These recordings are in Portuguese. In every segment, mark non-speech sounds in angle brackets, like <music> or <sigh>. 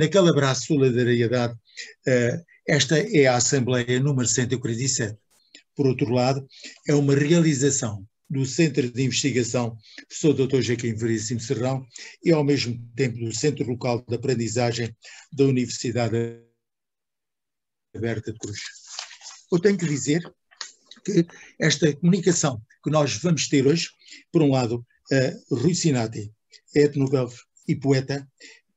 naquele abraço de solidariedade, uh, esta é a Assembleia número 147. Por outro lado, é uma realização do Centro de Investigação Professor Dr. Joaquim Veríssimo Serrão e, ao mesmo tempo, do Centro Local de Aprendizagem da Universidade Aberta de Cruz. Eu tenho que dizer que esta comunicação que nós vamos ter hoje, por um lado, uh, Rui Sinati, etnógrafo e poeta,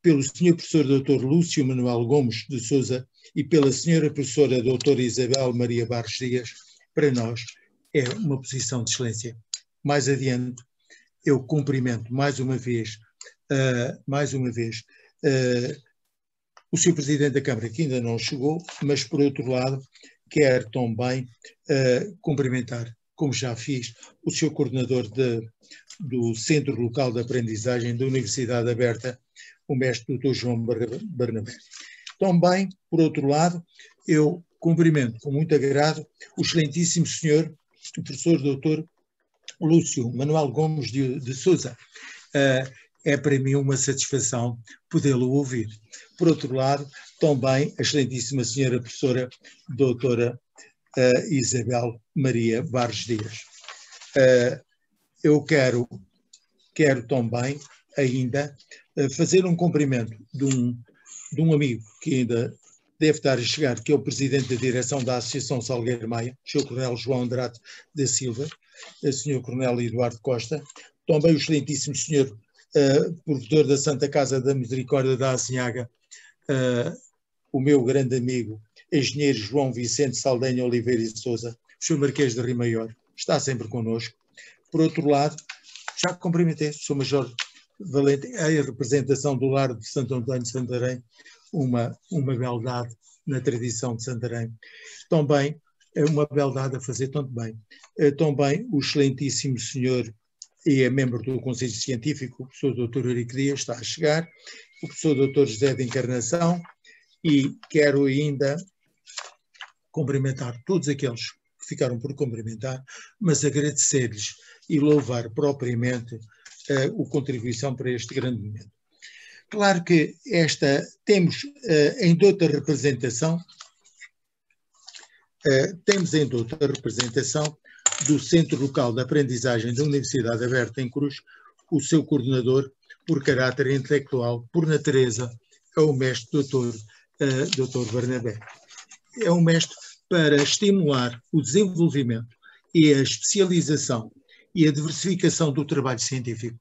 pelo Sr. Professor Dr. Lúcio Manuel Gomes de Souza e pela Sra. Professora Dra. Isabel Maria Barros Dias, para nós é uma posição de excelência. Mais adiante, eu cumprimento mais uma vez, uh, mais uma vez, uh, o Sr. Presidente da Câmara, que ainda não chegou, mas por outro lado, quero também uh, cumprimentar, como já fiz, o Sr. Coordenador de, do Centro Local de Aprendizagem da Universidade Aberta, o mestre Dr. João Barnabé. Também, por outro lado, eu cumprimento com muito agrado o excelentíssimo senhor, o professor doutor Lúcio Manuel Gomes de, de Souza. Uh, é para mim uma satisfação podê-lo ouvir. Por outro lado, também a excelentíssima senhora professora doutora uh, Isabel Maria Barros Dias. Uh, eu quero, quero também ainda fazer um cumprimento de um, de um amigo que ainda deve estar a chegar, que é o presidente da direção da Associação Salgueiro Maia, o Sr. Coronel João Andrade da Silva, o Sr. Coronel Eduardo Costa, também o excelentíssimo Sr. Uh, provedor da Santa Casa da Misericórdia da Azinhaga, uh, o meu grande amigo, engenheiro João Vicente Saldanha Oliveira e Souza, o Sr. Marquês de Rio Maior, está sempre connosco. Por outro lado, já cumprimentei, Sr. Major Valente, a representação do Lar de Santo Antônio de Santarém, uma, uma beldade na tradição de Santarém. Também é uma beldade a fazer tanto bem. Eh, também o excelentíssimo senhor e é membro do Conselho Científico, o professor Dr. Eurico Dias, está a chegar, o professor Dr. José de Encarnação, e quero ainda cumprimentar todos aqueles que ficaram por cumprimentar, mas agradecer-lhes e louvar propriamente uh, a contribuição para este grande momento. Claro que esta temos uh, em outra representação, uh, temos em outra representação do Centro Local de Aprendizagem da Universidade Aberta em Cruz, o seu coordenador, por caráter intelectual, por natureza, é o mestre doutor, uh, doutor Barnabé. É um mestre para estimular o desenvolvimento e a especialização e a diversificação do trabalho científico.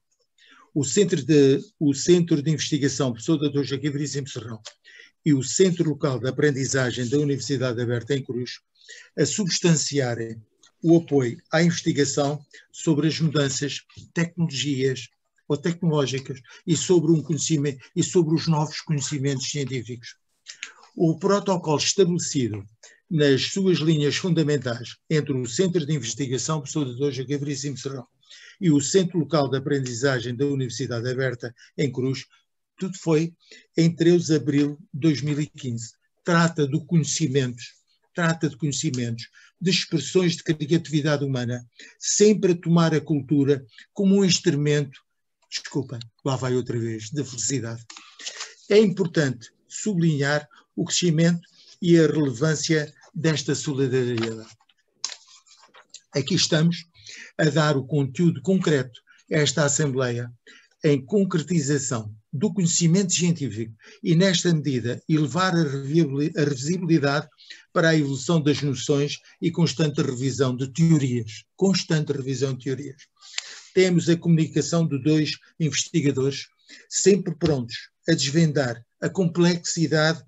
O Centro de, o Centro de Investigação Professor Dr. Joaquim Veríssimo Serrão e o Centro Local de Aprendizagem da Universidade Aberta em Cruz a substanciarem o apoio à investigação sobre as mudanças tecnologias ou tecnológicas e sobre um conhecimento e sobre os novos conhecimentos científicos. O protocolo estabelecido nas suas linhas fundamentais entre o Centro de Investigação Professor Dr. Joaquim Veríssimo Serrão e o Centro Local de Aprendizagem da Universidade Aberta em Cruz, tudo foi em 13 de abril de 2015. Trata do conhecimentos, trata de conhecimentos, de expressões de criatividade humana, sempre a tomar a cultura como um instrumento, desculpa, lá vai outra vez, de felicidade. É importante sublinhar o crescimento e a relevância desta solidariedade. Aqui estamos a dar o conteúdo concreto a esta Assembleia em concretização do conhecimento científico e, nesta medida, elevar a revisibilidade para a evolução das noções e constante revisão de teorias. Constante revisão de teorias. Temos a comunicação de dois investigadores, sempre prontos a desvendar a complexidade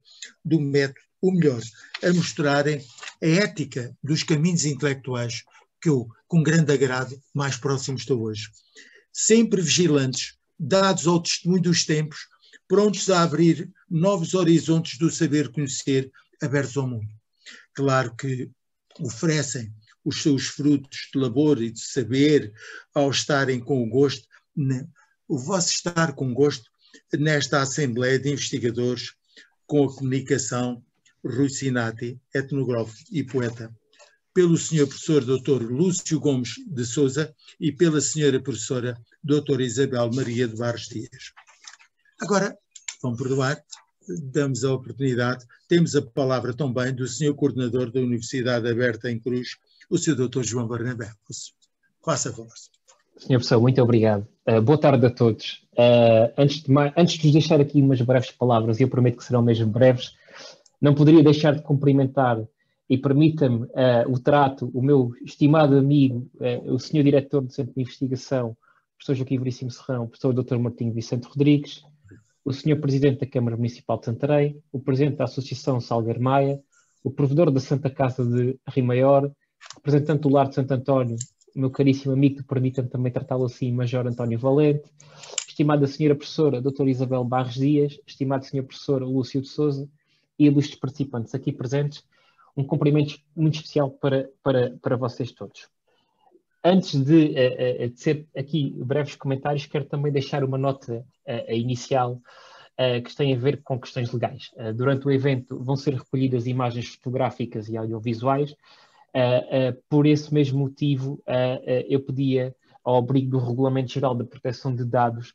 do método, ou melhor, a mostrarem a ética dos caminhos intelectuais que eu, com grande agrado, mais próximo estou hoje. Sempre vigilantes, dados ao testemunho dos tempos, prontos a abrir novos horizontes do saber conhecer abertos ao mundo. Claro que oferecem os seus frutos de labor e de saber ao estarem com o gosto, o vosso estar com gosto nesta Assembleia de Investigadores com a comunicação Rui Sinati, etnógrafo e poeta pelo Sr. Professor Dr. Lúcio Gomes de Souza e pela Sra. Professora Dra. Isabel Maria de Barros Dias. Agora, vão perdoar, damos a oportunidade, temos a palavra também do Sr. Coordenador da Universidade Aberta em Cruz, o Sr. Dr. João Barnabé. Faça favor. Senhor Professor, muito obrigado. Uh, boa tarde a todos. Uh, antes, de mais, antes de vos deixar aqui umas breves palavras, e eu prometo que serão mesmo breves, não poderia deixar de cumprimentar e permita-me uh, o trato, o meu estimado amigo, o Sr. Diretor do Centro de Investigação, Professor Joaquim Veríssimo Serrão, Professor Dr. Martinho Vicente Rodrigues, o Sr. Presidente da Câmara Municipal de Santarém, o Presidente da Associação Salgueiro Maia, o Provedor da Santa Casa de Rio Maior, representante do Lar de Santo António, meu caríssimo amigo, permita-me também tratá-lo assim, Major António Valente, estimada Senhora Professora Doutora Isabel Barros Dias, estimado Senhor Professor Lúcio de Souza e ilustres participantes aqui presentes, um cumprimento muito especial para, para, para vocês todos. Antes de, uh, uh, de ser aqui breves comentários, quero também deixar uma nota inicial que tem a ver com questões legais. durante o evento vão ser recolhidas imagens fotográficas e audiovisuais. por esse mesmo motivo, eu pedia ao abrigo do Regulamento Geral da Proteção de Dados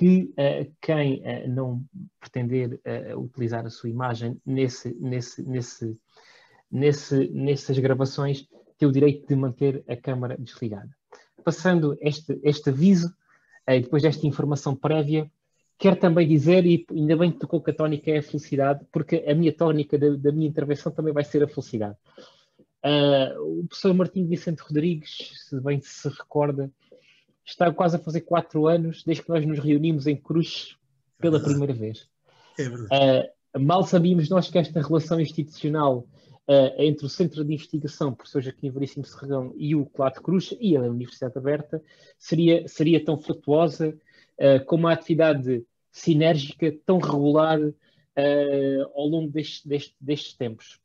que quem não pretender utilizar a sua imagem nesse, nesse, nesse, nesse, nessas gravações tem o direito de manter a câmara desligada. Passando este, este aviso, e depois desta informação prévia, quero também dizer, e ainda bem que tocou que a tónica é a felicidade, porque a minha tónica da, da minha intervenção também vai ser a felicidade. Uh, o professor Martim Vicente Rodrigues, se bem se recorda, está quase a fazer quatro anos desde que nós nos reunimos em Cruz pela é primeira vez. É verdade. Uh, mal sabíamos nós que esta relação institucional uh, entre o Centro de Investigação Professor Joaquim Veríssimo Serragão e o Clato Cruz e a Universidade Aberta seria, seria tão frutuosa uh, como uma atividade sinérgica tão regular ao longo deste, deste, destes tempos.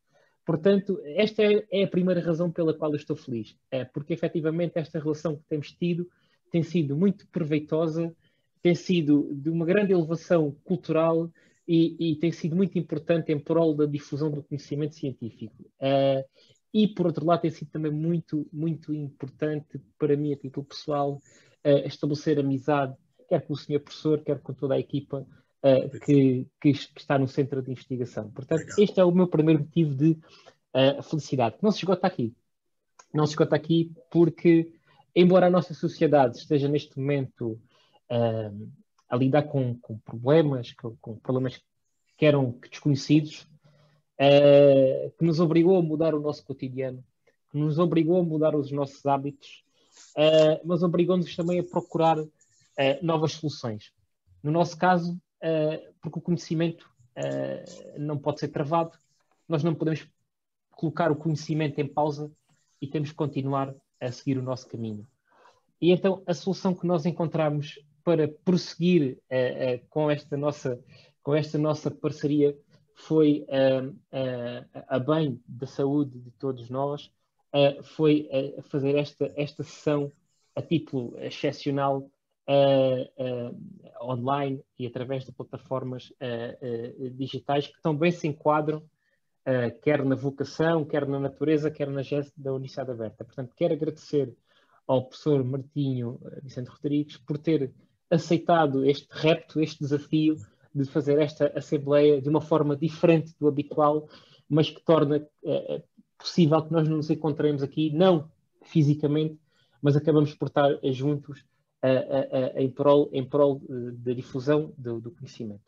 Portanto, esta é, é, a primeira razão pela qual eu estou feliz, é porque efetivamente esta relação que temos tido tem sido muito proveitosa, tem sido de uma grande elevação cultural e, e, tem sido muito importante em prol da difusão do conhecimento científico. Uh, e, por outro lado, tem sido também muito, muito importante para mim, a título pessoal, uh, estabelecer amizade, quer com o senhor professor, quer com toda a equipa uh, que, que, está no centro de investigação. Portanto, este é o meu primeiro motivo de felicidade. Não se esgota aqui. Não se esgota aqui porque, embora a nossa sociedade esteja neste momento a lidar com, com problemas, com, com, problemas que eram desconhecidos, uh, que nos obrigou a mudar o nosso cotidiano, que nos obrigou a mudar os nossos hábitos, uh, mas obrigou-nos também a procurar uh, novas soluções. No nosso caso, porque o conhecimento não pode ser travado, nós não podemos colocar o conhecimento em pausa e temos que continuar a seguir o nosso caminho. E então a solução que nós encontramos para prosseguir uh, uh, com, esta nossa, com esta nossa parceria foi uh, a bem da saúde de todos nós, foi fazer esta, esta sessão a título excepcional online e através de plataformas digitais que também se enquadram quer na vocação, quer na natureza, quer na geste da Universidade Aberta. Portanto, quero agradecer ao professor Martinho Vicente Rodrigues por ter aceitado este repto, este desafio de fazer esta Assembleia de uma forma diferente do habitual, mas que torna é, possível que nós nos encontremos aqui, não fisicamente, mas acabamos por estar juntos em prol, em prol da difusão do, do conhecimento.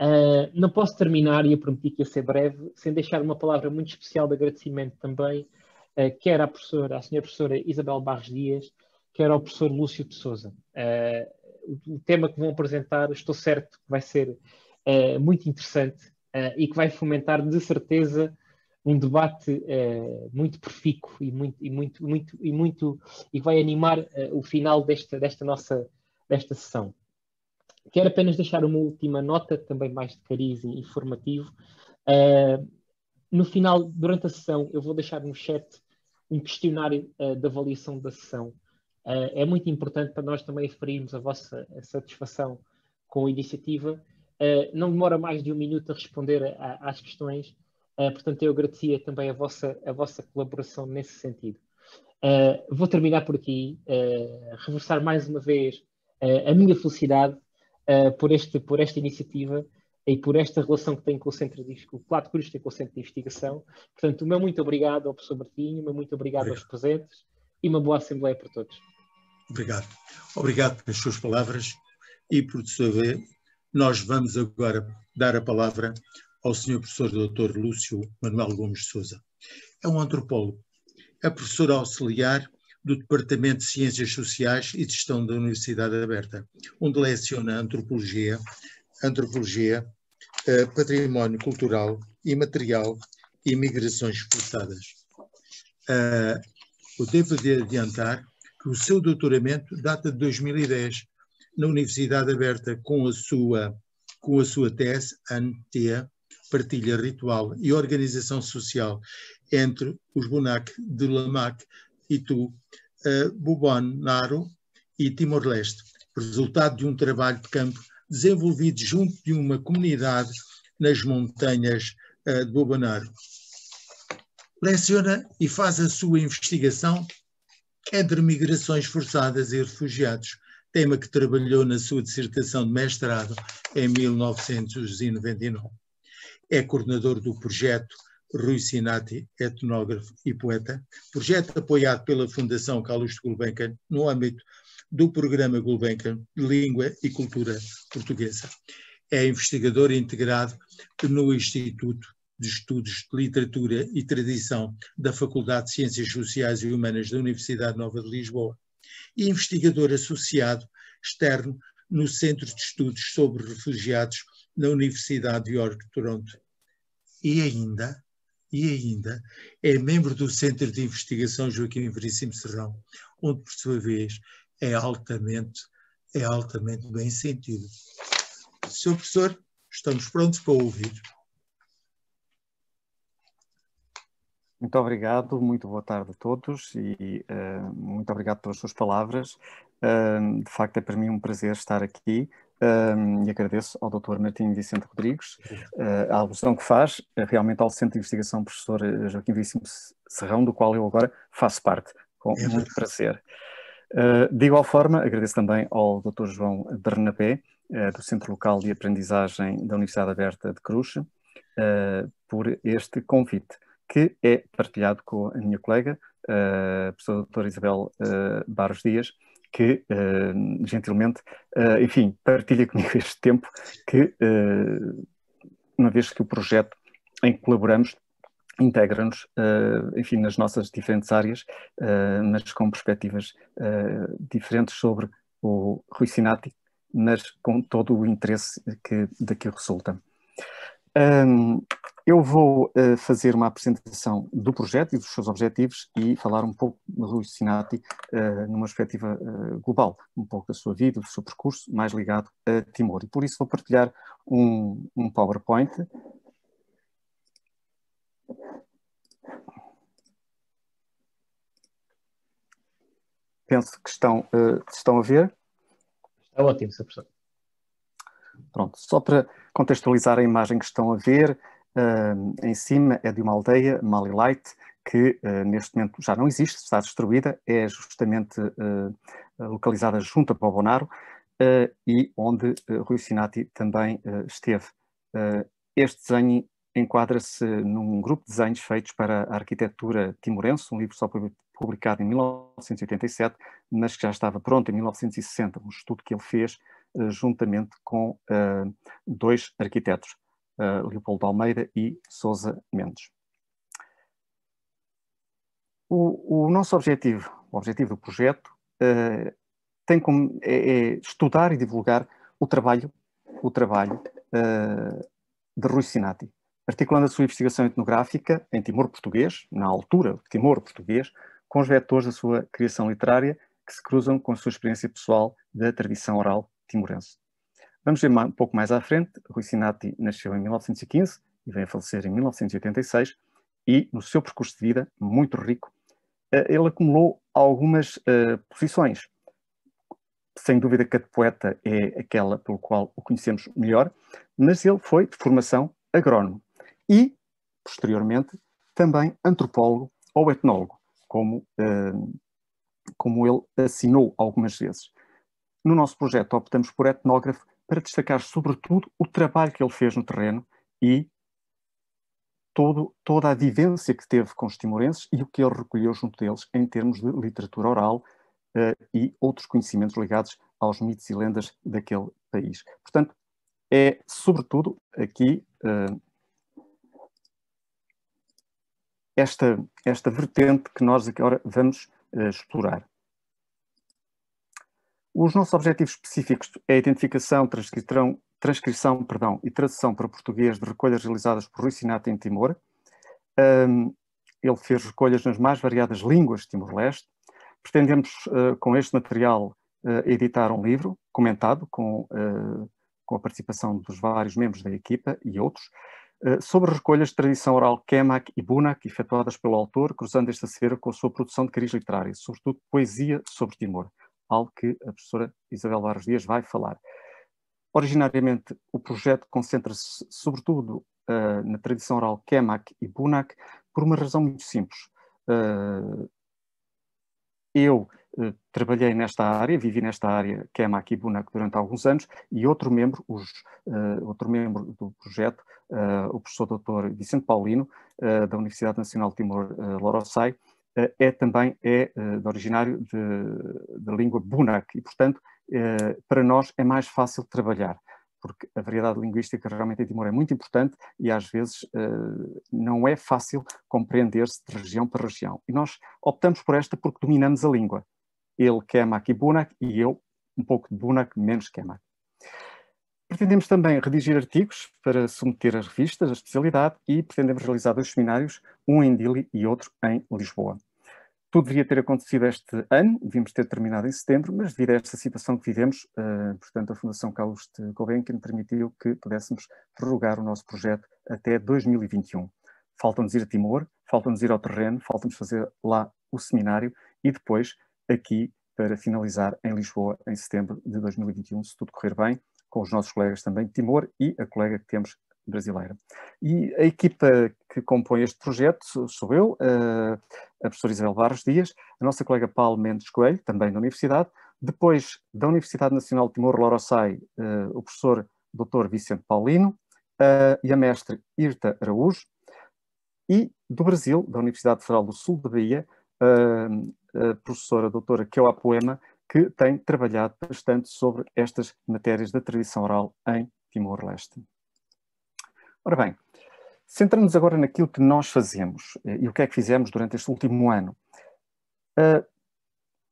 Uh, não posso terminar, e eu prometi que ia ser breve, sem deixar uma palavra muito especial de agradecimento também, uh, quer à professora, à senhora professora Isabel Barros Dias, quer ao professor Lúcio de Souza. Uh, o, o, tema que vão apresentar, estou certo que vai ser muito interessante e que vai fomentar, de certeza, um debate muito profícuo e muito e muito muito e muito e vai animar o final desta desta nossa desta sessão. Quero apenas deixar uma última nota, também mais de cariz informativo. no final, durante a sessão, eu vou deixar no chat um questionário de avaliação da sessão Uh, é muito importante para nós também referirmos a vossa satisfação com a iniciativa. Uh, não demora mais de um minuto a responder a, a, às questões, uh, portanto, eu agradecia também a vossa, a vossa colaboração nesse sentido. vou terminar por aqui, reforçar mais uma vez a minha felicidade por, este, por esta iniciativa e por esta relação que tem com o Centro de o Plato Cruz tem com o Centro de Investigação. Portanto, o meu muito obrigado ao professor Martinho, o meu muito obrigado, obrigado. aos presentes e uma boa Assembleia para todos. Obrigado. Obrigado pelas suas palavras e, por sua vez, nós vamos agora dar a palavra ao Sr. Professor Dr. Lúcio Manuel Gomes de Souza. É um antropólogo, é professor auxiliar do Departamento de Ciências Sociais e de Gestão da Universidade Aberta, onde leciona antropologia, antropologia, eh, património cultural e material e migrações forçadas. Uh, eu devo de adiantar que o seu doutoramento data de 2010 na Universidade Aberta com a sua, com a sua tese, ANTEA, Partilha Ritual e Organização Social entre os Bunak de Lamac e tu, uh, Bubonaro e Timor-Leste, resultado de um trabalho de campo desenvolvido junto de uma comunidade nas montanhas uh, de Bubonaro. Leciona e faz a sua investigação entre migrações forçadas e refugiados, tema que trabalhou na sua dissertação de mestrado em 1999. É coordenador do projeto Rui Sinati, etnógrafo e poeta, projeto apoiado pela Fundação Carlos Gulbenkian no âmbito do programa Gulbenkian Língua e Cultura Portuguesa. É investigador integrado no Instituto de Estudos de Literatura e Tradição da Faculdade de Ciências Sociais e Humanas da Universidade Nova de Lisboa e investigador associado externo no Centro de Estudos sobre Refugiados na Universidade de York, Toronto. E ainda, e ainda, é membro do Centro de Investigação Joaquim Veríssimo Serrão, onde, por sua vez, é altamente, é altamente bem sentido. Senhor professor, estamos prontos para ouvir. Muito obrigado, muito boa tarde a todos e uh, muito obrigado pelas suas palavras. Uh, de facto, é para mim um prazer estar aqui uh, e agradeço ao Dr. Martim Vicente Rodrigues a alusão que faz realmente ao Centro de Investigação Professor Joaquim Vicente Serrão, do qual eu agora faço parte, com é muito prazer. de igual forma, agradeço também ao Dr. João Bernabé, do Centro Local de Aprendizagem da Universidade Aberta de Cruz, por este convite que é partilhado com a minha colega, a professora doutora Isabel uh, Barros Dias, que uh, gentilmente, uh, enfim, partilha comigo este tempo, que uma vez que o projeto em que colaboramos integra-nos, enfim, nas nossas diferentes áreas, mas com perspectivas diferentes sobre o Rui Sinati, mas com todo o interesse que daqui resulta. Um, eu vou uh, fazer uma apresentação do projeto e dos seus objetivos e falar um pouco do Rui Sinati uh, numa perspectiva uh, global, um pouco da sua vida, do seu percurso, mais ligado a Timor. E por isso vou partilhar um, um PowerPoint. Penso que estão, estão a ver. Está ótimo, Sr. Professor. Pronto, só para contextualizar a imagem que estão a ver, em cima é de uma aldeia, Malilite, que uh, neste momento já não existe, está destruída, é justamente uh, localizada junto a Bobonaro e onde Rui Sinati também esteve. este desenho enquadra-se num grupo de desenhos feitos para a arquitetura timorense, um livro só publicado em 1987, mas que já estava pronto em 1960, um estudo que ele fez juntamente com dois arquitetos, uh, Leopoldo Almeida e Sousa Mendes. O, o, nosso objetivo, o objetivo do projeto, tem como é, é, estudar e divulgar o trabalho, o trabalho de Rui Sinati, articulando a sua investigação etnográfica em Timor português, na altura Timor português, com os vetores da sua criação literária que se cruzam com a sua experiência pessoal da tradição oral timorense. Vamos ver um pouco mais à frente. Rui Sinati nasceu em 1915 e veio a falecer em 1986 e, no seu percurso de vida, muito rico, eh, ele acumulou algumas uh, posições. Sem dúvida que a de poeta é aquela pelo qual o conhecemos melhor, mas ele foi de formação agrónomo e, posteriormente, também antropólogo ou etnólogo como, uh, como ele assinou algumas vezes. No nosso projeto optamos por etnógrafo para destacar, sobretudo, o trabalho que ele fez no terreno e todo, toda a vivência que teve com os timorenses e o que ele recolheu junto deles em termos de literatura oral uh, e outros conhecimentos ligados aos mitos e lendas daquele país. Portanto, é, sobretudo, aqui uh, esta, esta vertente que nós agora vamos uh, explorar. Os nossos objetivos específicos é a identificação, transcrição, transcrição perdão, e tradução para português de recolhas realizadas por Rui Sinata em Timor. Um, ele fez recolhas nas mais variadas línguas de Timor-Leste. Pretendemos, uh, com este material, uh, editar um livro comentado com, uh, com a participação dos vários membros da equipa e outros, sobre recolhas de tradição oral Kemak e Bunak, efetuadas pelo autor, cruzando esta cera com a sua produção de cariz literário, sobretudo poesia sobre Timor algo que a professora Isabel Barros Dias vai falar. Originariamente, o projeto concentra-se sobretudo uh, na tradição oral Kemak e Bunak, por uma razão muito simples. Uh, eu uh, trabalhei nesta área, vivi nesta área Kemak e Bunak durante alguns anos, e outro membro, os, outro membro do projeto, o professor Dr. Vicente Paulino, da Universidade Nacional de Timor-Loroçai, é também é eh, originário da língua Bunak e, portanto, eh, para nós é mais fácil trabalhar, porque a variedade linguística realmente em Timor é muito importante e às vezes não é fácil compreender-se de região para região. E nós optamos por esta porque dominamos a língua. Ele Kemak e Bunak e eu um pouco de Bunak, menos Kemak. Pretendemos também redigir artigos para submeter às revistas da especialidade e pretendemos realizar dois seminários, um em Dili e outro em Lisboa. Tudo devia ter acontecido este ano, devíamos ter terminado em setembro, mas devido a esta situação que vivemos, uh, portanto, a Fundação Carlos de Gulbenkian permitiu que pudéssemos prorrogar o nosso projeto até 2021. Falta-nos ir a Timor, falta-nos ir ao terreno, falta-nos fazer lá o seminário e depois aqui para finalizar em Lisboa em setembro de 2021, se tudo correr bem, com os nossos colegas também de Timor e a colega que temos brasileira. E a equipa que compõe este projeto sou eu, a professora Isabel Barros Dias, a nossa colega Paulo Mendes Coelho, também da Universidade, depois da Universidade Nacional de Timor-Loroçai, o professor Dr. Vicente Paulino e a mestre Irta Araújo, e do Brasil, da Universidade Federal do Sul da Bahia, a professora doutora Keoa Poema, que tem trabalhado bastante sobre estas matérias da tradição oral em Timor-Leste. Ora bem, centrando-nos agora naquilo que nós fazemos eh, e o que é que fizemos durante este último ano. Uh,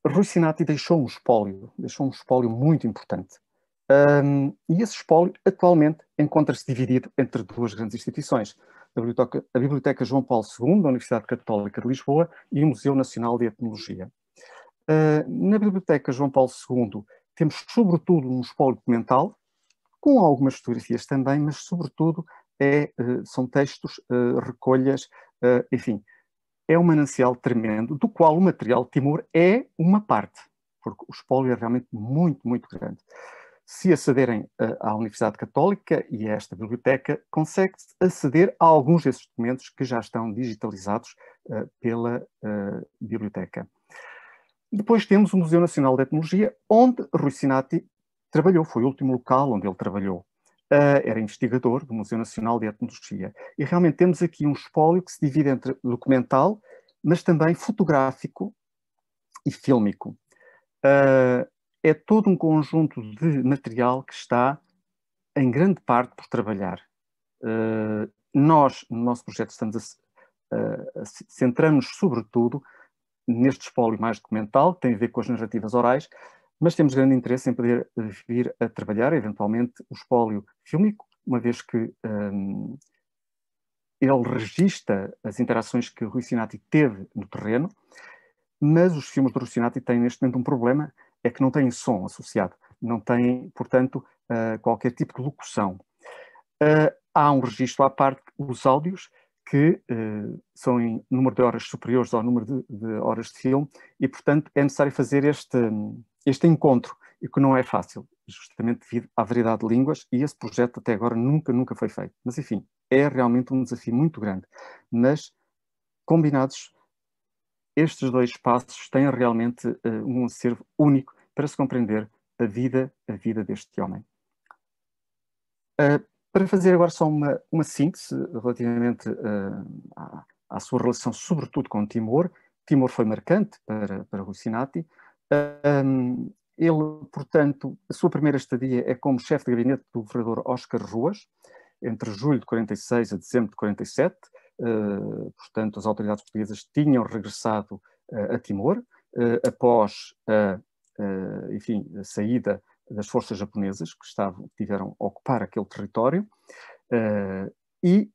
Rui Sinati deixou um espólio, deixou um espólio muito importante. Um, e esse espólio atualmente encontra-se dividido entre duas grandes instituições, a Biblioteca, a Biblioteca João Paulo II, da Universidade Católica de Lisboa, e o Museu Nacional de Etnologia. Uh, na Biblioteca João Paulo II temos sobretudo um espólio documental, com algumas fotografias também, mas sobretudo é, uh, são textos, uh, recolhas, enfim, é um manancial tremendo, do qual o material Timor é uma parte, porque o espólio é realmente muito, muito grande. Se acederem à Universidade Católica e a esta biblioteca, consegue-se aceder a alguns desses documentos que já estão digitalizados pela biblioteca. Depois temos o Museu Nacional de Etnologia, onde Rui Sinati trabalhou, foi o último local onde ele trabalhou. Uh, era investigador do Museu Nacional de Etnologia. E realmente temos aqui um espólio que se divide entre documental, mas também fotográfico e fílmico. Uh, é todo um conjunto de material que está, em grande parte, por trabalhar. Uh, nós, no nosso projeto, estamos a, a centramos sobretudo neste espólio mais documental, tem a ver com as narrativas orais, mas temos grande interesse em poder vir a trabalhar, eventualmente, o espólio fílmico, uma vez que um, ele registra as interações que o Rui Sinati teve no terreno, mas os filmes do Rui Sinati têm neste momento um problema, é que não têm som associado, não têm, portanto, uh, qualquer tipo de locução. Uh, há um registro à parte, os áudios, que uh, são em número de horas superiores ao número de, de, horas de filme e, portanto, é necessário fazer este, este encontro, e que não é fácil, justamente devido à variedade de línguas, e esse projeto até agora nunca, nunca foi feito. Mas, enfim, é realmente um desafio muito grande. Mas, combinados, estes dois passos têm realmente uh, um acervo único para se compreender a vida, a vida deste homem. Para fazer agora só uma, uma síntese relativamente à, à, sua relação, sobretudo com Timor, Timor foi marcante para, para Rucinati. Um, ele, portanto, a sua primeira estadia é como chefe de gabinete do governador Oscar Ruas, entre julho de 46 a dezembro de 47. Uh, portanto, as autoridades portuguesas tinham regressado uh, a Timor, uh, após a, enfim, a saída das forças japonesas que estavam, tiveram a ocupar aquele território. e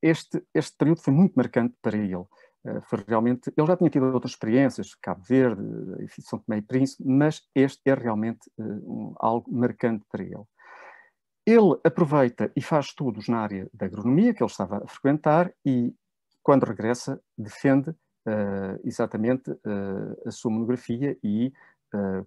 este, este período foi muito marcante para ele. Eh, foi realmente, ele já tinha tido outras experiências, Cabo Verde, enfim, São Tomé e Príncipe, mas este é realmente uh, um, algo marcante para ele. Ele aproveita e faz estudos na área da agronomia, que ele estava a frequentar, e quando regressa defende uh, exatamente uh, a sua monografia e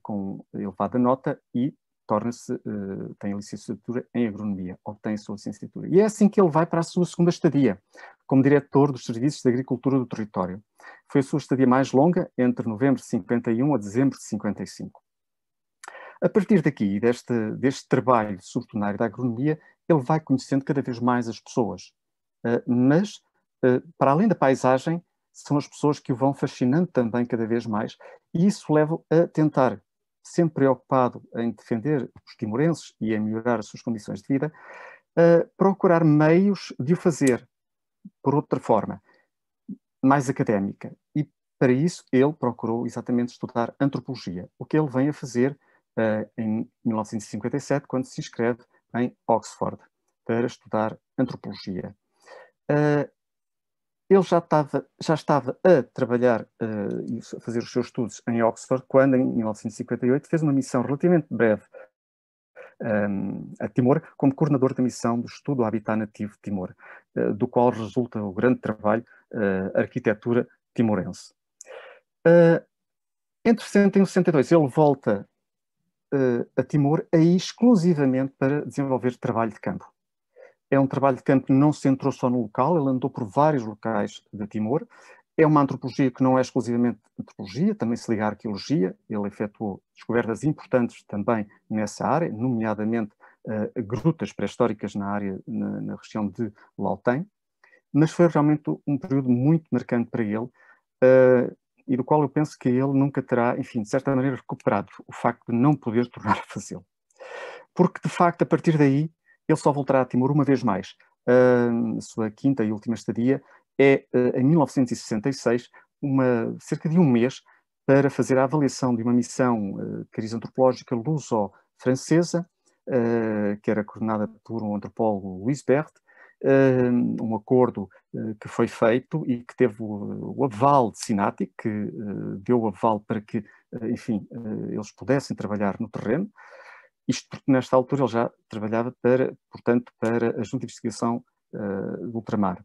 com elevada nota e torna-se, uh, tem licenciatura em agronomia, obtém a sua licenciatura. E é assim que ele vai para a sua segunda estadia, como diretor dos serviços de agricultura do território. Foi a sua estadia mais longa, entre novembro de 51 a dezembro de 55. A partir daqui, deste, deste trabalho, área da agronomia, ele vai conhecendo cada vez mais as pessoas. Uh, mas, uh, para além da paisagem, são as pessoas que o vão fascinando também cada vez mais, e isso leva a tentar sempre preocupado em defender os timorenses e em melhorar as suas condições de vida, uh, procurar meios de o fazer por outra forma, mais académica. E para isso ele procurou exatamente estudar antropologia, o que ele vem a fazer uh, em 1957, quando se inscreve em Oxford para estudar antropologia. Uh, ele já estava, já estava a trabalhar uh, e a fazer os seus estudos em Oxford, quando, em 1958, fez uma missão relativamente breve um, ehm, a Timor, como coordenador da missão do estudo do habitat nativo de Timor, uh, do qual resulta o grande trabalho uh, Arquitetura Timorense. Uh, entre 61 e 62, ele volta a Timor, aí exclusivamente para desenvolver trabalho de campo. É um trabalho de campo que não se centrou só no local, ele andou por vários locais de Timor. É uma antropologia que não é exclusivamente antropologia, também se liga à arqueologia. Ele efetuou descobertas importantes também nessa área, nomeadamente uh, grutas pré-históricas na área, na, na, região de Lautém. Mas foi realmente um período muito marcante para ele uh, e do qual eu penso que ele nunca terá, enfim, de certa maneira, recuperado o facto de não poder tornar a fazê-lo. Porque, de facto, a partir daí, ele só voltará a Timor uma vez mais. Uh, a sua quinta e última estadia é uh, em 1966, uma, cerca de um mês, para fazer a avaliação de uma missão uh, cariz antropológica luso-francesa, que era coordenada por um antropólogo Luís Bert, um acordo que foi feito e que teve o aval de Sinati, que deu o aval para que, enfim, eles pudessem trabalhar no terreno. Isto porque nesta altura ele já trabalhava para, portanto, para a Junta de Investigação uh, do Ultramar.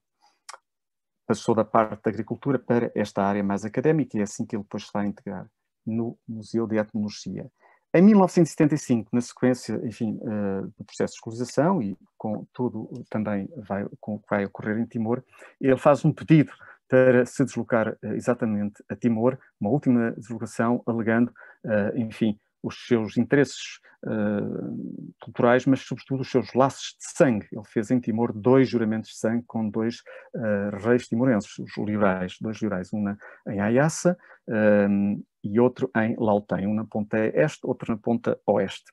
Passou da parte da agricultura para esta área mais académica e é assim que ele depois se vai integrar no Museu de Etnologia. Em 1975, na sequência, enfim, uh, do processo de escolarização e com tudo também vai, com vai ocorrer em Timor, ele faz um pedido para se deslocar uh, exatamente a Timor, uma última deslocação alegando, uh, enfim, os seus interesses uh, culturais, mas sobretudo os seus laços de sangue. Ele fez em Timor dois juramentos de sangue com dois uh, reis timorenses, os liberais, dois liberais, um em Ayassa um, e outro em Lautém, um na ponta este, outro na ponta oeste.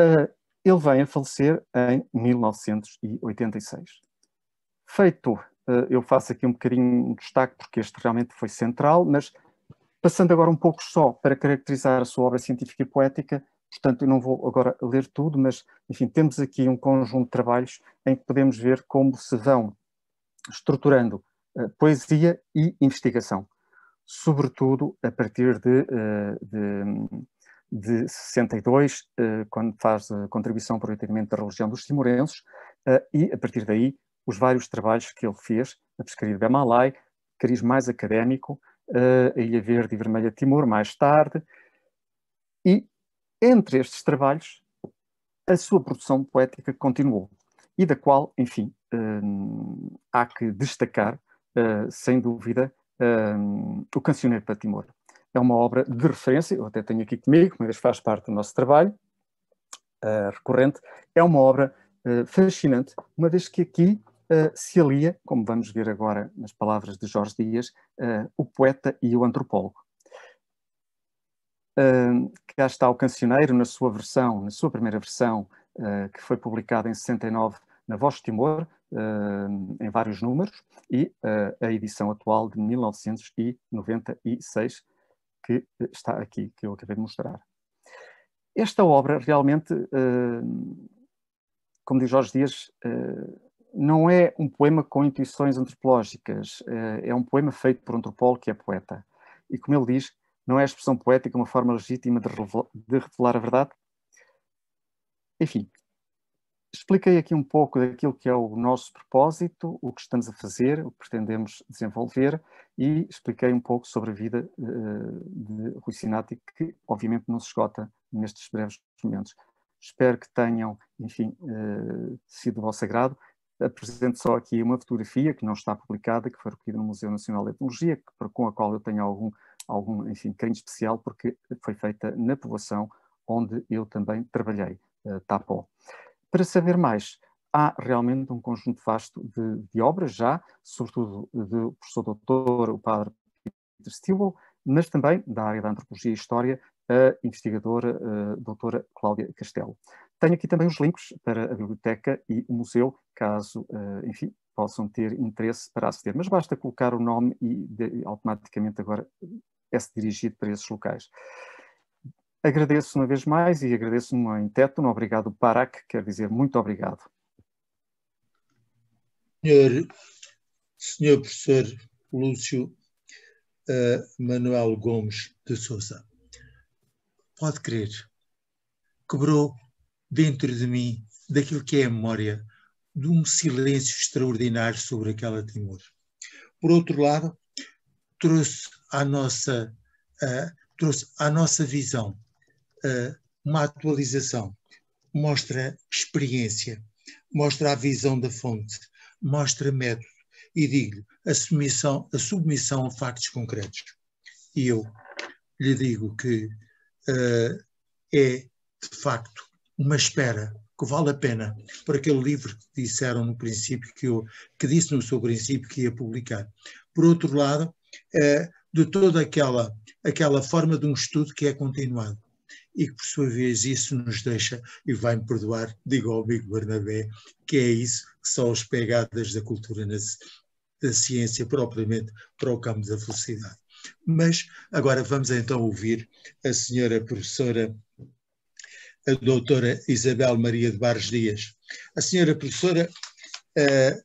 Uh, ele vem a falecer em 1986. Feito, eu faço aqui um bocadinho de destaque porque este realmente foi central, mas Passando agora um pouco só para caracterizar a sua obra científica e poética, portanto eu não vou agora ler tudo, mas enfim, temos aqui um conjunto de trabalhos em que podemos ver como se vão estruturando uh, poesia e investigação, sobretudo a partir de, uh, de, de 62, uh, quando faz a contribuição para o entendimento da religião dos timorenses, e a partir daí os vários trabalhos que ele fez, a pescaria de Bemalai, cariz mais académico, a Ilha Verde e Vermelha de Timor, mais tarde. E entre estes trabalhos, a sua produção poética continuou e da qual, enfim, hum, há que destacar, uh, sem dúvida, um, o Cancioneiro para Timor. É uma obra de referência, eu até tenho aqui comigo, mas faz parte do nosso trabalho, uh, recorrente, é uma obra uh, fascinante, uma vez que aqui uh, se alia, como vamos ver agora nas palavras de Jorge Dias, o poeta e o antropólogo. cá está o cancioneiro na sua versão, na sua primeira versão, que foi publicada em 69 na Voz de Timor, em vários números, e a edição atual de 1996, que está aqui, que eu acabei de mostrar. Esta obra realmente, como diz Jorge Dias, não é um poema com intuições antropológicas, é um poema feito por um antropólogo que é poeta. E como ele diz, não é a expressão poética uma forma legítima de revelar a verdade? Enfim, expliquei aqui um pouco daquilo que é o nosso propósito, o que estamos a fazer, o que pretendemos desenvolver e expliquei um pouco sobre a vida uh, de Rui Sinati, que obviamente não se esgota nestes breves momentos. Espero que tenham, enfim, uh, sido do vosso agrado. Apresento só aqui uma fotografia que não está publicada, que foi recolhida no Museu Nacional de Etnologia, com a qual eu tenho algum, algum enfim, carinho especial, porque foi feita na povoação onde eu também trabalhei, uh, Tapó. Para saber mais, há realmente um conjunto vasto de, de obras já, sobretudo do professor doutor, o padre Peter Stilwell, mas também da área da antropologia e história, a investigadora doutora Cláudia Castelo. Tenho aqui também os links para a biblioteca e o museu, caso, eh, enfim, possam ter interesse para aceder. Mas basta colocar o nome e automaticamente agora é-se dirigido para esses locais. Agradeço uma vez mais e agradeço-me em teto, um obrigado Parak, quer dizer muito obrigado. Senhor, senhor professor Lúcio uh, Manuel Gomes de Souza, pode crer, quebrou dentro de mim daquilo que é a memória de um silêncio extraordinário sobre aquela Timor. Por outro lado, trouxe à nossa, uh, trouxe à nossa visão uma atualização, mostra experiência, mostra a visão da fonte, mostra método e digo-lhe a submissão, a submissão a factos concretos. E eu lhe digo que uh, é, de facto, uma espera que vale a pena por aquele livro que disseram no princípio, que, eu, que disse no seu princípio que ia publicar. Por outro lado, uh, de toda aquela, aquela forma de um estudo que é continuado e que, por sua vez, isso nos deixa, e vai-me perdoar, digo ao amigo Bernabé, que é isso que são as pegadas da cultura na, da ciência propriamente para o campo da felicidade. Mas agora vamos então ouvir a senhora professora, a doutora Isabel Maria de Barros Dias. A senhora professora, uh,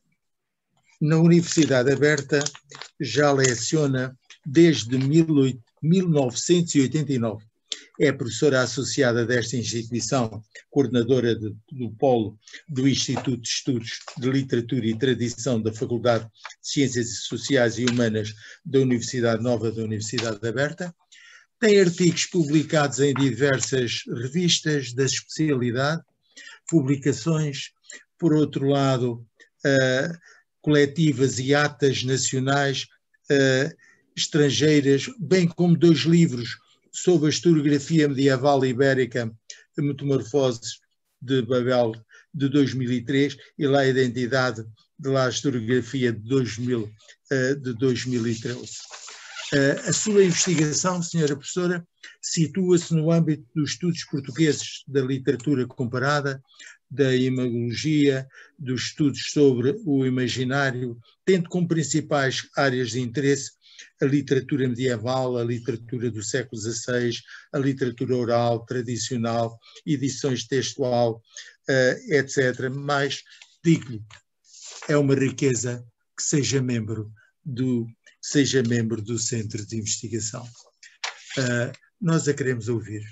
na Universidade Aberta, já leciona desde 1989 é professora associada desta instituição, coordenadora de, do Polo do Instituto de Estudos de Literatura e Tradição da Faculdade de Ciências Sociais e Humanas da Universidade Nova da Universidade Aberta. Tem artigos publicados em diversas revistas da especialidade, publicações, por outro lado, uh, coletivas e atas nacionais uh, estrangeiras, bem como dois livros sobre a historiografia medieval ibérica, a Metamorfoses de Babel de 2003 e lá a identidade de lá a historiografia de, 2000, eh, de 2013. Eh, a sua investigação, senhora professora, situa-se no âmbito dos estudos portugueses da literatura comparada, da imagogia, dos estudos sobre o imaginário, tendo como principais áreas de interesse a literatura medieval, a literatura do século XVI, a literatura oral, tradicional, edições textual, uh, eh, etc. Mas, digo-lhe, é uma riqueza que seja membro do, seja membro do Centro de Investigação. Uh, nós a queremos ouvir.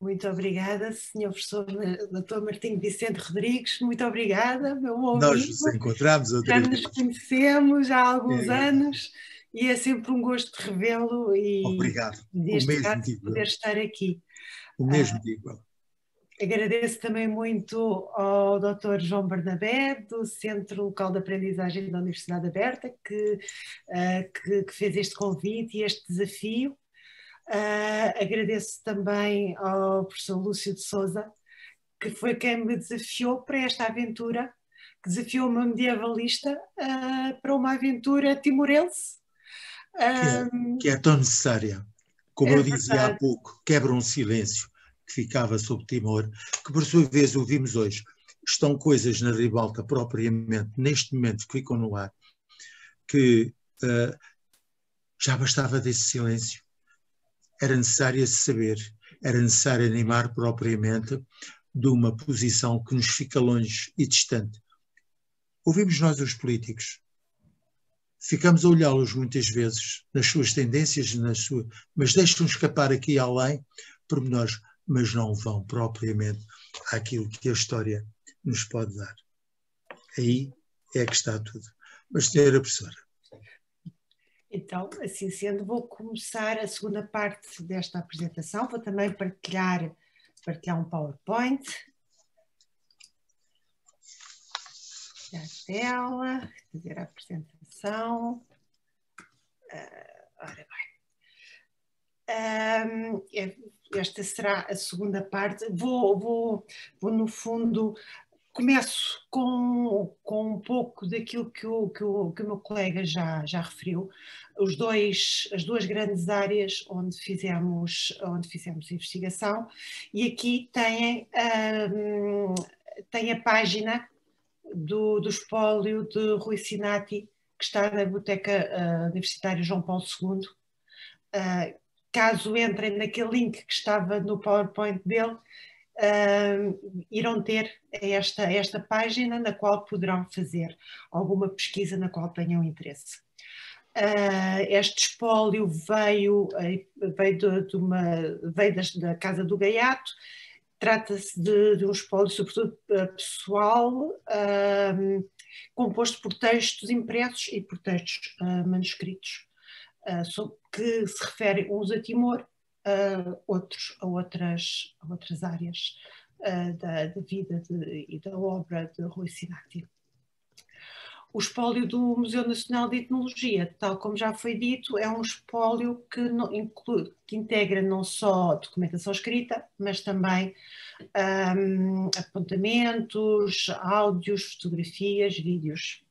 Muito obrigada, Sr. Professor Dr. Martinho Vicente Rodrigues, muito obrigada, meu amigo. Nós nos encontramos outra Já nos conhecemos há alguns é. anos e é sempre um gosto revê-lo e Obrigado. Deste caso poder estar aqui. O mesmo ah, digo. Agradeço também muito ao Dr. João Bernabé, do Centro Local de Aprendizagem da Universidade Aberta, que, uh, que, que fez este convite e este desafio. Uh, agradeço também ao professor Lúcio de Souza, que foi quem me desafiou para esta aventura, que desafiou uma medievalista uh, para uma aventura timorense. Que é, que é tão necessária. Como é eu dizia verdade. há pouco, quebra um silêncio que ficava sob Timor, que por sua vez ouvimos hoje. Estão coisas na ribalta propriamente, neste momento, que ficam no ar, que uh, já bastava desse silêncio. Era necessário saber, era necessário animar propriamente de uma posição que nos fica longe e distante. Ouvimos nós os políticos, ficamos a olhá-los muitas vezes nas suas tendências, nas suas, mas deixam escapar aqui além pormenores, mas não vão propriamente àquilo que a história nos pode dar. Aí é que está tudo. Mas, senhora professora. Então, assim sendo, vou começar a segunda parte desta apresentação. Vou também partilhar, partilhar um PowerPoint. A tela, fazer a apresentação. Uh, ora bem. Um, esta será a segunda parte. Vou, vou, vou no fundo, começo com, com um pouco daquilo que o, que o, que o meu colega já, já referiu, os dois, as duas grandes áreas onde fizemos, onde fizemos investigação, e aqui tem, um, tem a página do, do espólio de Rui Sinati, que está na Biblioteca uh, Universitária João Paulo II. Uh, caso entrem naquele link que estava no PowerPoint dele, uh, irão ter esta, esta página na qual poderão fazer alguma pesquisa na qual tenham interesse. Uh, este espólio veio, veio, de, de uma, veio das, da Casa do Gaiato, trata-se de, de, um espólio sobretudo pessoal, uh, composto por textos impressos e por textos uh, manuscritos, que se referem uns a Timor, uh, outros a outras, a outras áreas uh, da, da, vida de, e da obra de Rui Sinati. O espólio do Museu Nacional de Etnologia, tal como já foi dito, é um espólio que, no, inclui, que integra não só documentação escrita, mas também um, apontamentos, áudios, fotografias, vídeos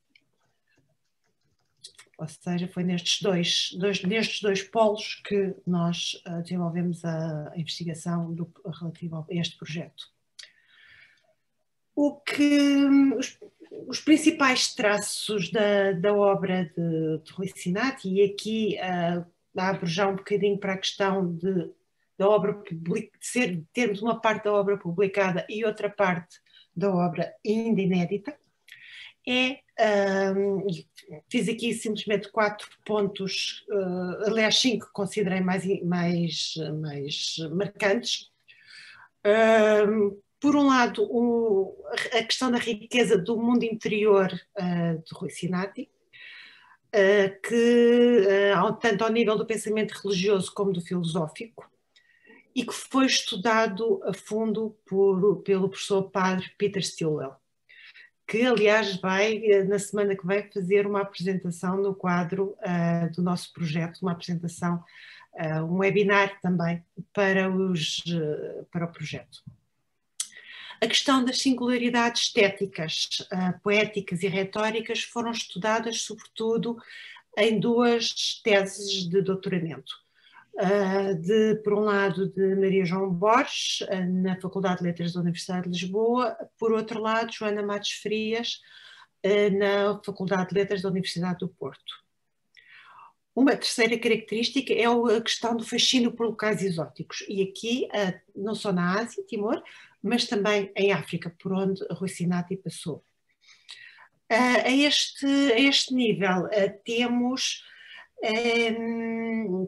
ou seja, foi nestes dois, dois, nestes dois polos que nós uh, desenvolvemos a, a investigação do, relativa a este projeto. O que os, principais traços da, da obra de, de Rui Sinati, e aqui uh, abro já um bocadinho para a questão de, da obra de ser, termos uma parte da obra publicada e outra parte da obra ainda inédita, é, um, fiz aqui simplesmente quatro pontos, uh, aliás cinco que considerei mais, mais, mais marcantes. Um, por um lado, o, a questão da riqueza do mundo interior uh, de Rui Sinati, uh, que uh, tanto ao nível do pensamento religioso como do filosófico, e que foi estudado a fundo por, pelo professor padre Peter Stilwell que aliás vai, eh, na semana que vem, fazer uma apresentação no quadro do nosso projeto, uma apresentação, um webinar também para, os, para o projeto. A questão das singularidades estéticas, poéticas e retóricas foram estudadas sobretudo em duas teses de doutoramento uh, de, por um lado, de Maria João Borges, uh, na Faculdade de Letras da Universidade de Lisboa, por outro lado, Joana Matos Frias, na Faculdade de Letras da Universidade do Porto. Uma terceira característica é a questão do fascínio por locais exóticos, e aqui, não só na Ásia, Timor, mas também em África, por onde Rui Sinati passou. a, este, a este nível, temos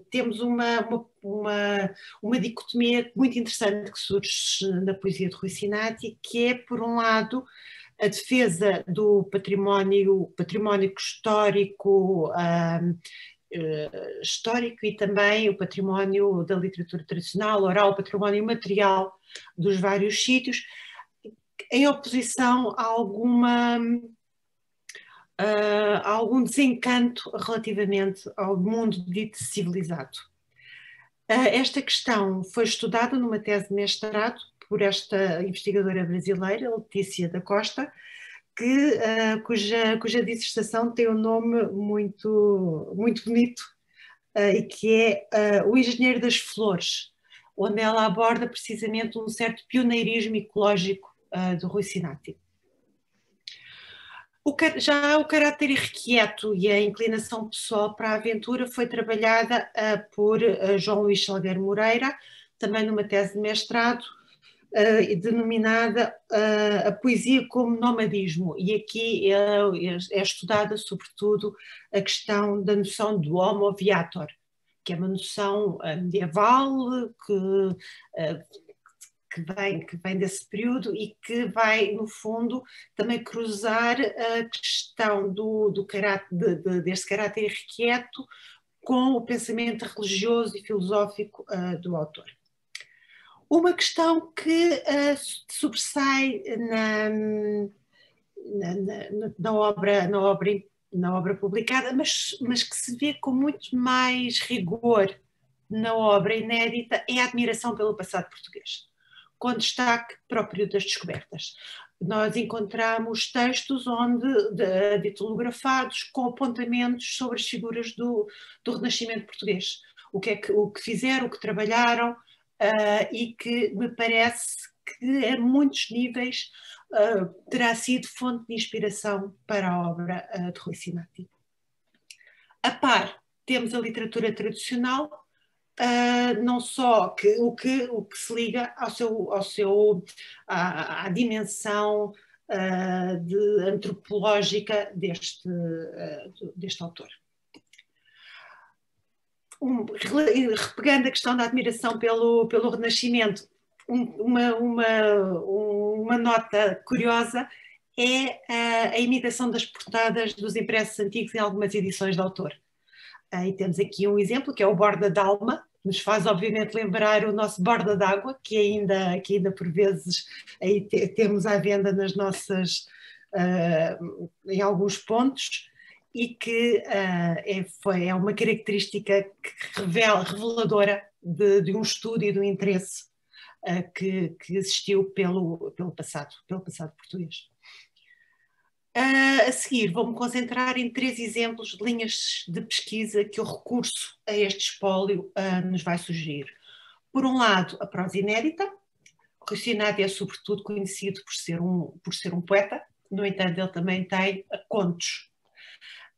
temos uma, uma, uma, uma, dicotomia muito interessante que surge na poesia de Rui Sinati, que é, por um lado, a defesa do património, património histórico, um, uh, histórico e também o património da literatura tradicional, oral, o património material dos vários sítios, em oposição a alguma uh, algum desencanto relativamente ao mundo dito civilizado. Esta questão foi estudada numa tese de mestrado por esta investigadora brasileira, Letícia da Costa, que, uh, cuja, cuja dissertação tem um nome muito, muito bonito, uh, e que é uh, O Engenheiro das Flores, onde ela aborda precisamente um certo pioneirismo ecológico do Rui Sinati. O, já o caráter irrequieto e a inclinação pessoal para a aventura foi trabalhada por João Luís Salgueiro Moreira, também numa tese de mestrado, uh, denominada uh, a poesia como nomadismo, e aqui é, é, estudada sobretudo a questão da noção do homo viator, que é uma noção medieval que, que vem, que vem desse período e que vai, no fundo, também cruzar a questão do, do caráter, de, de, deste caráter irrequieto com o pensamento religioso e filosófico uh, do autor. Uma questão que uh, sobressai na, na, na, na, obra, na, obra, na obra publicada, mas, mas que se vê com muito mais rigor na obra inédita, é a admiração pelo passado português, com destaque para o período das descobertas. Nós encontramos textos onde, de, com apontamentos sobre as figuras do, do Renascimento português, o que, é que, o que fizeram, o que trabalharam, uh, e que me parece que a muitos níveis uh, terá sido fonte de inspiração para a obra uh, de Rui Sinati. A par, temos a literatura tradicional, não só que, o, que, o que se liga ao seu, ao seu, à, à dimensão de, antropológica deste, deste autor um, repegando a questão da admiração pelo, pelo Renascimento, um, uma, uma, uma nota curiosa é a, a, imitação das portadas dos impressos antigos em algumas edições de autor. E temos aqui um exemplo que é o Borda d'Alma, nos faz obviamente lembrar o nosso borda d'água, que ainda, que ainda por vezes aí te, temos à venda nas nossas, uh, em alguns pontos, e que uh, é, foi, é uma característica que revela, reveladora de, de um estudo e do interesse uh, que, que existiu pelo, pelo passado, pelo passado português. Uh, a seguir, vou-me concentrar em três exemplos de linhas de pesquisa que o recurso a este espólio nos vai sugerir. Por um lado, a prosa inédita. Rui Sinati é sobretudo conhecido por ser um, por ser um poeta, no entanto ele também tem contos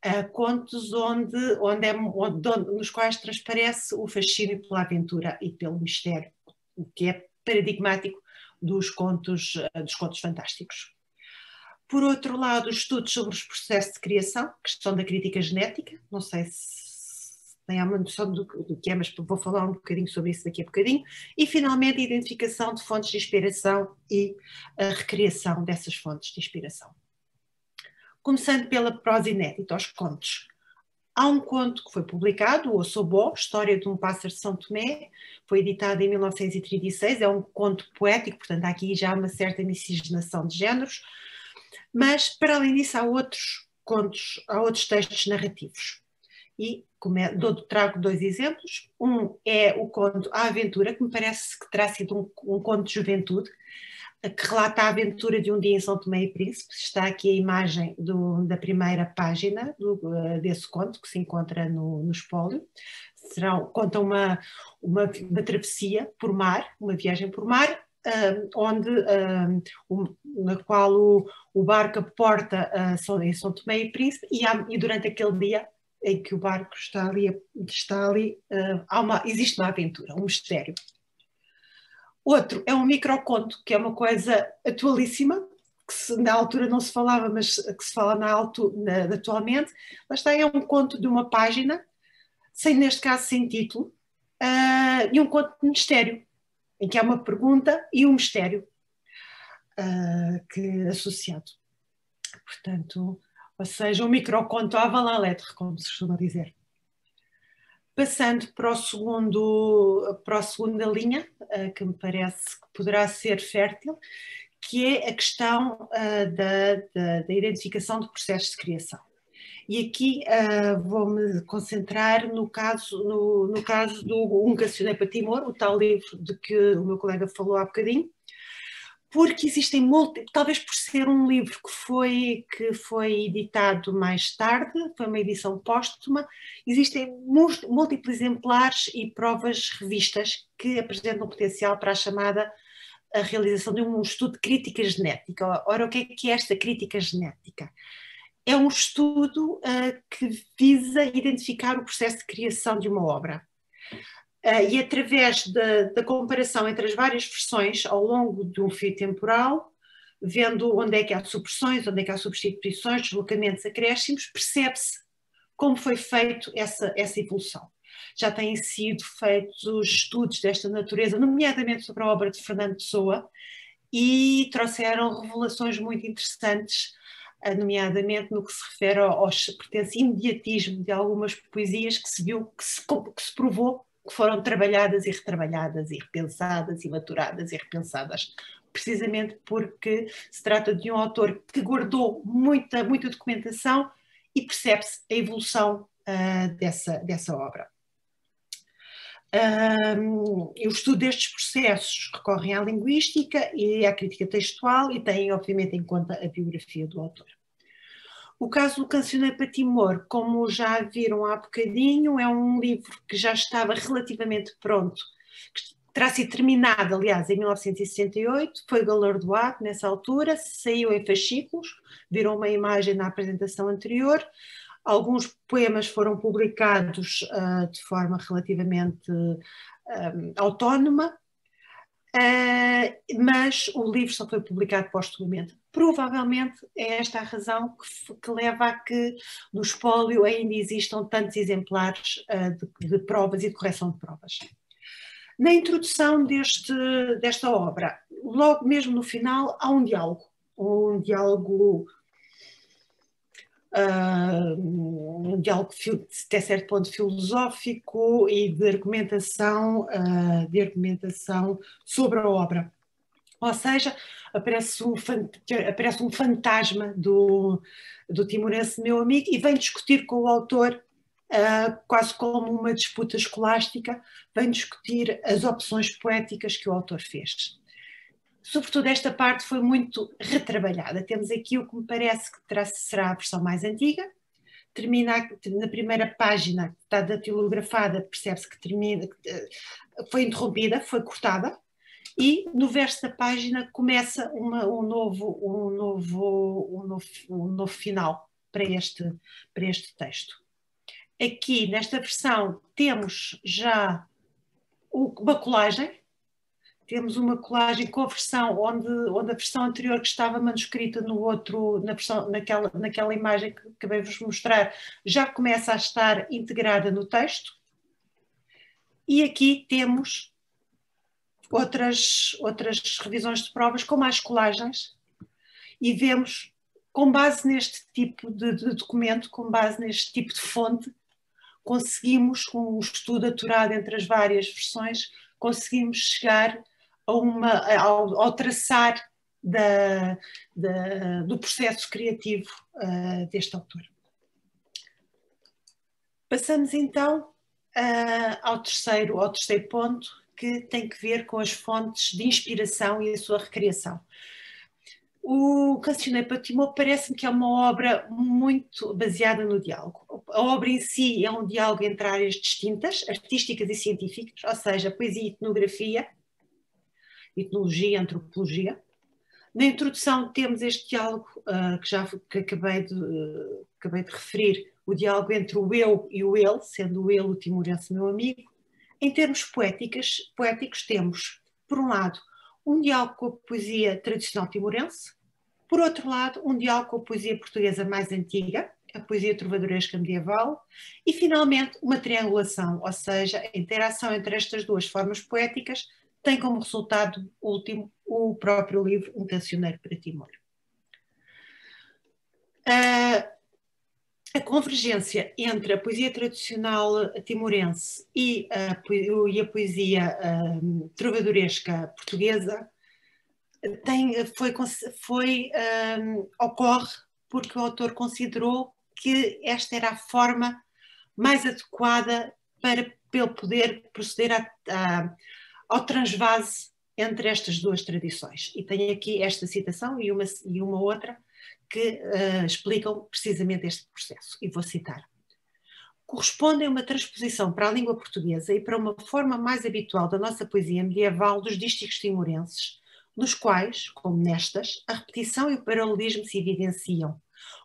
uh, contos onde, onde é, onde, nos quais transparece o fascínio pela aventura e pelo mistério, o que é paradigmático dos contos, uh, dos contos fantásticos. Por outro lado, estudos sobre os processos de criação, questão da crítica genética, não sei se têm uma noção do, do, que é, mas vou falar um bocadinho sobre isso daqui a bocadinho. E, finalmente, a identificação de fontes de inspiração e a recriação dessas fontes de inspiração começando pela prosa inédita, aos contos. Há um conto que foi publicado, O Sobó, História de um Pássaro de São Tomé, foi editado em 1936, é um conto poético, portanto há aqui já uma certa miscigenação de géneros, mas para além disso há outros contos, há outros textos narrativos. E dou, trago dois exemplos. Um é o conto A Aventura, que me parece que terá sido um, um conto de juventude, que relata a aventura de um dia em São Tomé e Príncipe. Está aqui a imagem do, da primeira página do, uh, desse conto, que se encontra no, no espólio. Serão, conta uma, uma, uma, travessia por mar, uma viagem por mar, uh, onde, uh, um, na qual o, o barco aporta em São Tomé e Príncipe, e, há, e, durante aquele dia em que o barco está ali, está ali uma, existe uma aventura, um mistério. Outro é um microconto, que é uma coisa atualíssima, que se, na altura não se falava, mas que se fala na alto, na, atualmente. Lá está, é um conto de uma página, sem, neste caso sem título, uh, e um conto de mistério, em que há uma pergunta e um mistério uh, que, associado. Portanto, ou seja, um microconto à valaletre, como se costuma dizer. Passando para, o segundo, para a segunda linha, uh, que me parece que poderá ser fértil, que é a questão uh, da, da, da, identificação de processos de criação. E aqui uh, vou-me concentrar no caso, no, no caso do Um Cancionei para Timor, o tal livro de que o meu colega falou há bocadinho, porque existem múltiplos, talvez por ser um livro que foi, que foi editado mais tarde, foi uma edição póstuma, existem múltiplos exemplares e provas revistas que apresentam potencial para a chamada a realização de um estudo de crítica genética. Ora, o que é que é esta crítica genética? É um estudo uh, que visa identificar o processo de criação de uma obra. Uh, e através da, da, comparação entre as várias versões ao longo de um fio temporal, vendo onde é que há supressões, onde é que há substituições, deslocamentos, acréscimos, percebe-se como foi feito essa, essa evolução. Já têm sido feitos estudos desta natureza, nomeadamente sobre a obra de Fernando Pessoa, e trouxeram revelações muito interessantes, eh, nomeadamente no que se refere ao, ao pertence imediatismo de algumas poesias que se viu, que se, que se provou que foram trabalhadas e retrabalhadas e repensadas e maturadas e repensadas precisamente porque se trata de um autor que guardou muita, muita documentação e percebe-se a evolução uh, dessa, dessa obra. Um, o estudo destes processos recorrem à linguística e à crítica textual e têm, obviamente, em conta a biografia do autor. O caso do Cancioneiro Timor, como já viram há bocadinho, é um livro que já estava relativamente pronto, que terá sido terminado, aliás, em 1968, foi galardoado nessa altura, saiu em fascículos, viram uma imagem na apresentação anterior, alguns poemas foram publicados uh, de forma relativamente um, autónoma, uh, mas o livro só foi publicado postumamente. Provavelmente é esta a razão que, que, leva a que no espólio ainda existam tantos exemplares uh, de, de, provas e de correção de provas. Na introdução deste, desta obra, logo mesmo no final, há um diálogo, um diálogo um diálogo até certo ponto filosófico e de argumentação, uh, de argumentação sobre a obra. Ou seja, aparece um, aparece um fantasma do, do timorense meu amigo e vem discutir com o autor Uh, quase como uma disputa escolástica, vem discutir as opções poéticas que o autor fez. Sobretudo esta parte foi muito retrabalhada. Temos aqui o que me parece que terá, será a versão mais antiga. Termina na primeira página, está datilografada, percebe-se que termina, eh, foi interrompida, foi cortada, e no verso da página começa uma, um, novo, um, novo, um, novo, um novo final para este, para este texto. Aqui, nesta versão, temos já uma colagem, temos uma colagem com a versão onde, onde a versão anterior que estava manuscrita no outro, na versão, naquela, naquela imagem que acabei de vos mostrar, já começa a estar integrada no texto. E aqui temos outras, outras revisões de provas com mais colagens e vemos, com base neste tipo de, de documento, com base neste tipo de fonte, conseguimos, com um estudo aturado entre as várias versões, conseguimos chegar uma, ao, ao traçar da, da, do processo criativo uh, deste autor. Passamos então uh, ao, terceiro, ao terceiro ponto, que tem que ver com as fontes de inspiração e a sua recriação. O Cancioneiro para Timor parece-me que é uma obra muito baseada no diálogo. A obra em si é um diálogo entre áreas distintas, artísticas e científicas, ou seja, poesia e etnografia, etnologia, antropologia. Na introdução temos este diálogo uh, que já que acabei, de, uh, acabei de referir, o diálogo entre o eu e o ele, sendo o ele o timorense meu amigo, em termos poéticos, poéticos temos, por um lado, um diálogo com a poesia tradicional timorense, por outro lado, um diálogo com a poesia portuguesa mais antiga, a poesia trovadoresca medieval, e finalmente uma triangulação, ou seja, a interação entre estas duas formas poéticas tem como resultado último o próprio livro Um Cancioneiro para Timor. Uh, a convergência entre a poesia tradicional timorense e a, e a poesia um, trovadoresca portuguesa tem, foi, foi um, ocorre porque o autor considerou que esta era a forma mais adequada para ele poder proceder a, a, ao transvase entre estas duas tradições. E tenho aqui esta citação e uma, e uma outra que uh, explicam precisamente este processo, e vou citar. Correspondem a uma transposição para a língua portuguesa e para uma forma mais habitual da nossa poesia medieval dos dísticos timorenses, nos quais, como nestas, a repetição e o paralelismo se evidenciam,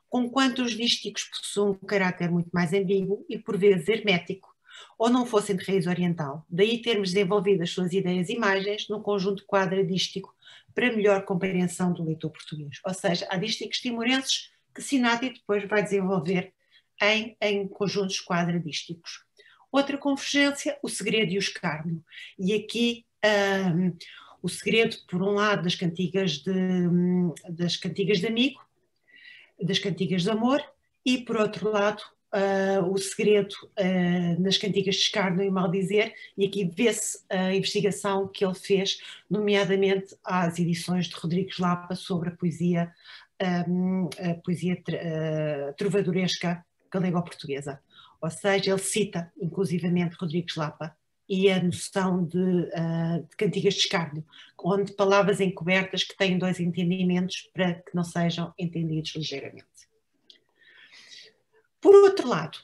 conquanto os dísticos possuem um caráter muito mais ambíguo e por vezes hermético, ou não fossem de raiz oriental. Daí termos desenvolvido as suas ideias e imagens num conjunto quadradístico para melhor compreensão do leitor português. Ou seja, há dísticos timorenses que Sinati depois vai desenvolver em, em conjuntos quadradísticos. Outra convergência, o segredo e o escárnio. E aqui um, o segredo, por um lado, das cantigas de, das cantigas de amigo, das cantigas de amor, e por outro lado, uh, o segredo uh, nas cantigas de escárnio e mal dizer, e aqui vê-se a investigação que ele fez, nomeadamente às edições de Rodrigues Lapa sobre a poesia, um, a poesia uh, trovadoresca galego-portuguesa. Ou seja, ele cita inclusivamente Rodrigues Lapa e a noção de, uh, de cantigas de escárnio, onde palavras encobertas que têm dois entendimentos para que não sejam entendidos ligeiramente. Por outro lado,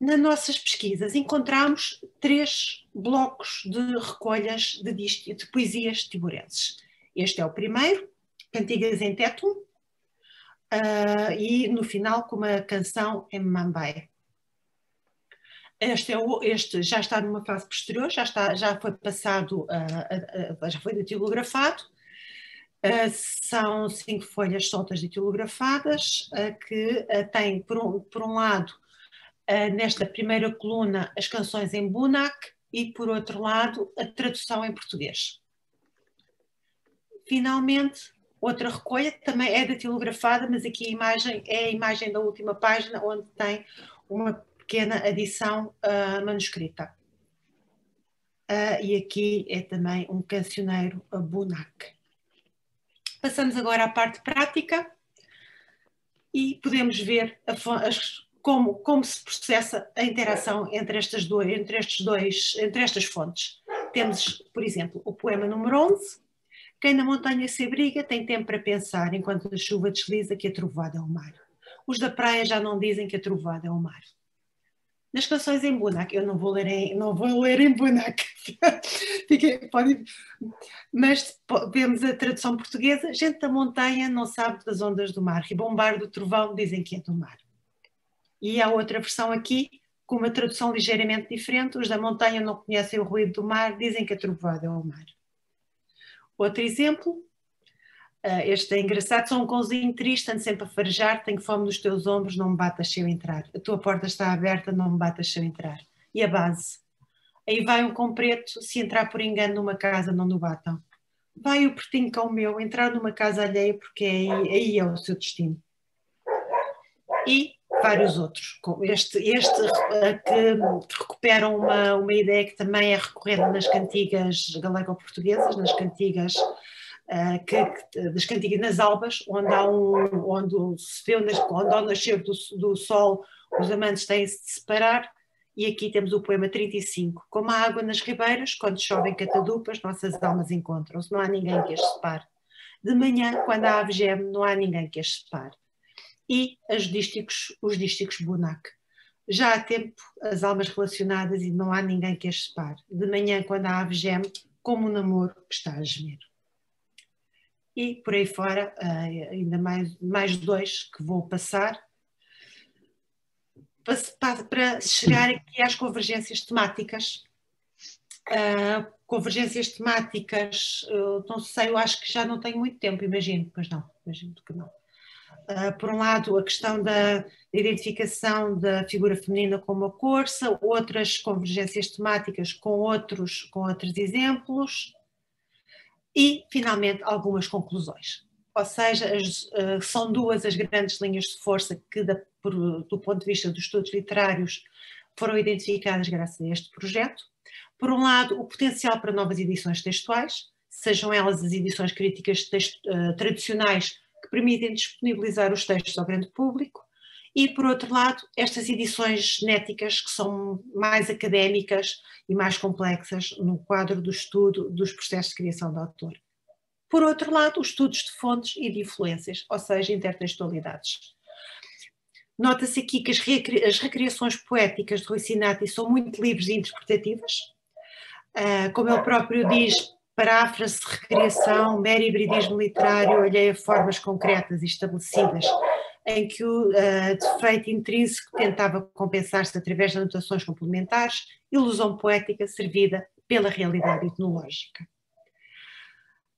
nas nossas pesquisas encontramos três blocos de recolhas de, de poesias tiburenses. Este é o primeiro, Cantigas em Tétum, uh, e no final com uma canção em Mambai. Este, é o, este, já está numa fase posterior, já, está, já foi passado, uh, uh, já foi datilografado. Uh, são cinco folhas soltas datilografadas que têm, por um, por um lado, nesta primeira coluna, as canções em Bunak e, por outro lado, a tradução em português. Finalmente, outra recolha também é datilografada, mas aqui a imagem é a imagem da última página, onde tem uma pequena adição uh, manuscrita. Uh, e aqui é também um cancioneiro a Bunak. Passamos agora à parte prática e podemos ver a, as, como, como se processa a interação entre, estas dois, entre, estes dois, entre estas fontes. Temos, por exemplo, o poema número 11, quem na montanha se abriga tem tempo para pensar enquanto a chuva desliza que a trovada é o mar. Os da praia já não dizem que a trovada é o mar nas canções em Bunak, eu não vou ler em, não vou ler em Bunak, <laughs> pode, mas vemos a tradução portuguesa, gente da montanha não sabe das ondas do mar, ribombar do trovão dizem que é do mar. E há outra versão aqui, com uma tradução ligeiramente diferente, os da montanha não conhecem o ruído do mar, dizem que a trovada é o mar. Outro exemplo, Uh, este é engraçado, sou um cãozinho triste, ando sempre a farejar, tenho fome nos teus ombros, não me batas se eu entrar. A tua porta está aberta, não me batas se eu entrar. E a base? Aí vai um com preto, se entrar por engano numa casa, não no batam. Vai o pretinho com o meu, entrar numa casa alheia, porque aí, aí é o seu destino. E vários outros. Este, este uh, que recuperam uma, uma ideia que também é recorrente nas cantigas galego-portuguesas, nas cantigas uh, que, das cantigas nas Albas, onde há um, onde se vê onde ao nascer do, do sol os amantes têm-se de separar, e aqui temos o poema 35. Como a água nas ribeiras, quando chovem catadupas, nossas almas encontram-se, não há ninguém que as separe. De manhã, quando a ave geme, não há ninguém que as separe. E as dísticos, os dísticos Bunak. Já há tempo as almas relacionadas e não há ninguém que as separe. De manhã, quando a ave geme, como o namoro que está a gemer e por aí fora, uh, ainda mais, mais dois que vou passar, para, chegar aqui às convergências temáticas. Uh, convergências temáticas, eu não sei, eu acho que já não tenho muito tempo, imagino, mas não, imagino que não. Uh, por um lado, a questão da identificação da figura feminina com uma corça, outras convergências temáticas com outros, com outros exemplos, e, finalmente, algumas conclusões. Ou seja, as, uh, são duas as grandes linhas de força que, da, por, do ponto de vista dos estudos literários, foram identificadas graças a este projeto. Por um lado, o potencial para novas edições textuais, sejam elas as edições críticas uh, tradicionais que permitem disponibilizar os textos ao grande público, e, por outro lado, estas edições genéticas que são mais académicas e mais complexas no quadro do estudo dos processos de criação do autor. Por outro lado, os estudos de fontes e de influências, ou seja, intertextualidades. Nota-se aqui que as, recriações poéticas de Rui Sinati são muito livres e interpretativas. Uh, como ele próprio diz, paráfrase, recriação, mero hibridismo literário, alheia a formas concretas e estabelecidas, em que o uh, defeito intrínseco tentava compensar-se através de anotações complementares, ilusão poética servida pela realidade etnológica.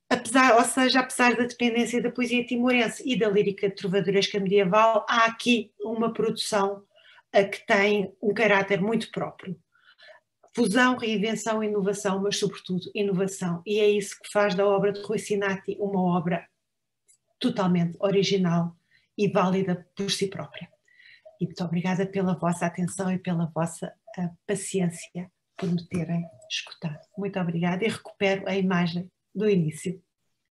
Apesar, ou seja, apesar da dependência da poesia timorense e da lírica trovadoresca medieval, há aqui uma produção uh, que tem um caráter muito próprio. Fusão, reinvenção, inovação, mas sobretudo inovação. E é isso que faz da obra de Rui Sinati uma obra totalmente original e válida por si própria. E muito obrigada pela vossa atenção e pela vossa uh, paciência por me terem escutado. Muito obrigada e recupero a imagem do início.